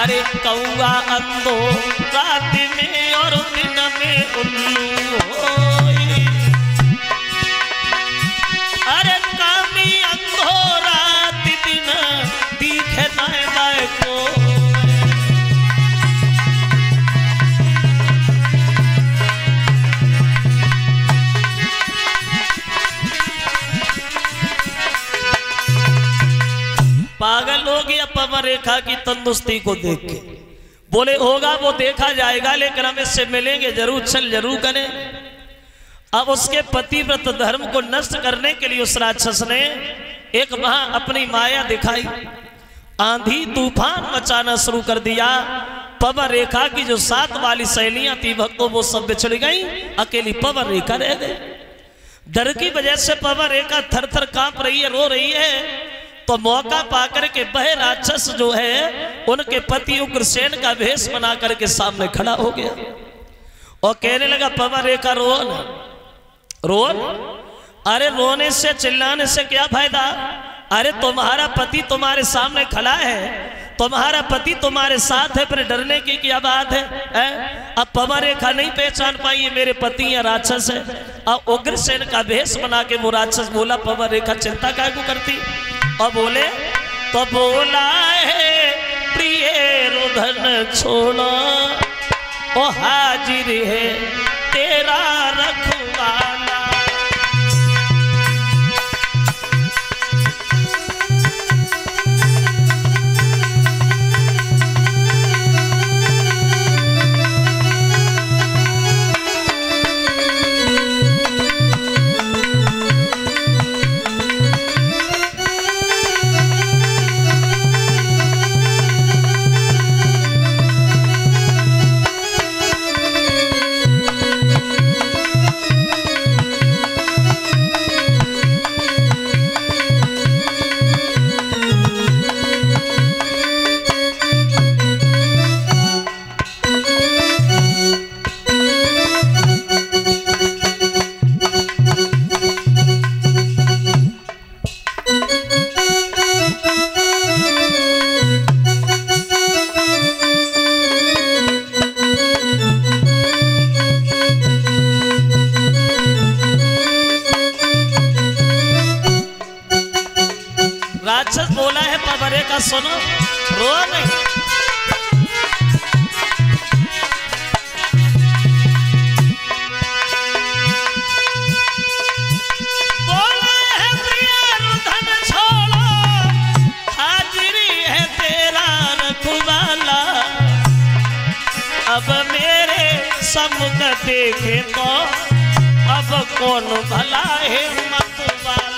अरे कौआ अंधो रात में और दिन में उल्लू होई पागल हो गया पवन रेखा की तंदुरुस्ती को देख के। बोले, होगा, वो देखा जाएगा, लेकिन हम इससे मिलेंगे, ज़रूर चल, ज़रूर करें। अब उसके पतिव्रत धर्म को नष्ट करने के लिए उस राक्षस ने एक महा अपनी माया दिखाई। आंधी तूफ़ान मचाना शुरू कर दिया। पवन रेखा की जो सात वाली सहेलियाँ थी, भक्तों, वो सब बिछड़ गई। अकेली पवन रेखा रह गई। डर की वजह से पवन रेखा थर थर काँप रही है, रो रही है। तो मौका पाकर के वह राक्षस जो है उनके पति उग्रसेन का भेष बना करके सामने खड़ा हो गया। और कहने लगा पवन रेखा रोन। रोन? अरे रोने से चिल्लाने से क्या फ़ायदा? अरे तुम्हारा पति तुम्हारे सामने खड़ा है। तुम्हारा पति तुम्हारे साथ है पर डरने की क्या बात है, है? अब पवन रेखा नहीं पहचान पाई ये मेरे पति या राक्षस है। अब उग्रसेन का भेष बना के वो राक्षस बोला पवन रेखा चिंता को करती? और बोले तो बोला है प्रिय रुधन छोड़ो। ओ हाजिर है तेरा राक्षस बोला है पवरे का सुनो, रो नहीं। है हाजिरी है तेरा अब मेरे देखे तो अब कौन भला है मत वाला